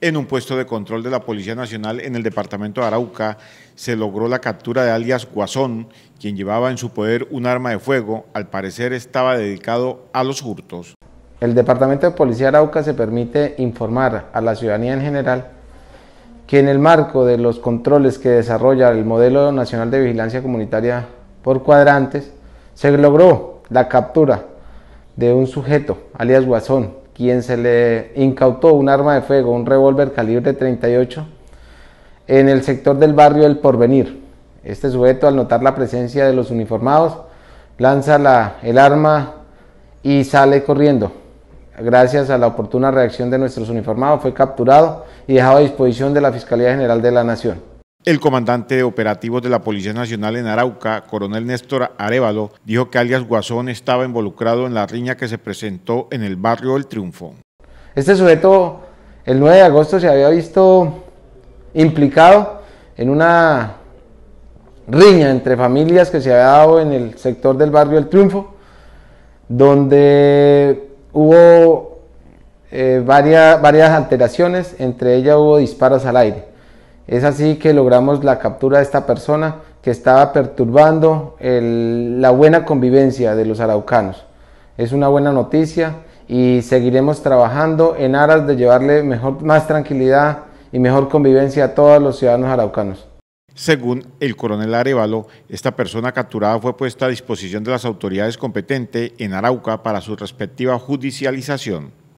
En un puesto de control de la Policía Nacional en el departamento de Arauca se logró la captura de alias Guasón, quien llevaba en su poder un arma de fuego, al parecer estaba dedicado a los hurtos. El Departamento de Policía de Arauca se permite informar a la ciudadanía en general que en el marco de los controles que desarrolla el Modelo Nacional de Vigilancia Comunitaria por cuadrantes, se logró la captura de un sujeto, alias Guasón, quien se le incautó un arma de fuego, un revólver calibre 38, en el sector del barrio El Porvenir. Este sujeto, al notar la presencia de los uniformados, lanza la, el arma y sale corriendo. Gracias a la oportuna reacción de nuestros uniformados, fue capturado y dejado a disposición de la Fiscalía General de la Nación. El comandante de operativos de la Policía Nacional en Arauca, coronel Néstor Arevalo, dijo que alias Guasón estaba involucrado en la riña que se presentó en el barrio del Triunfo. Este sujeto, el 9 de agosto, se había visto implicado en una riña entre familias que se había dado en el sector del barrio del Triunfo, donde hubo eh, varias, varias alteraciones, entre ellas hubo disparos al aire. Es así que logramos la captura de esta persona que estaba perturbando la buena convivencia de los araucanos. Es una buena noticia y seguiremos trabajando en aras de llevarle más tranquilidad y mejor convivencia a todos los ciudadanos araucanos. Según el coronel Arevalo, esta persona capturada fue puesta a disposición de las autoridades competentes en Arauca para su respectiva judicialización.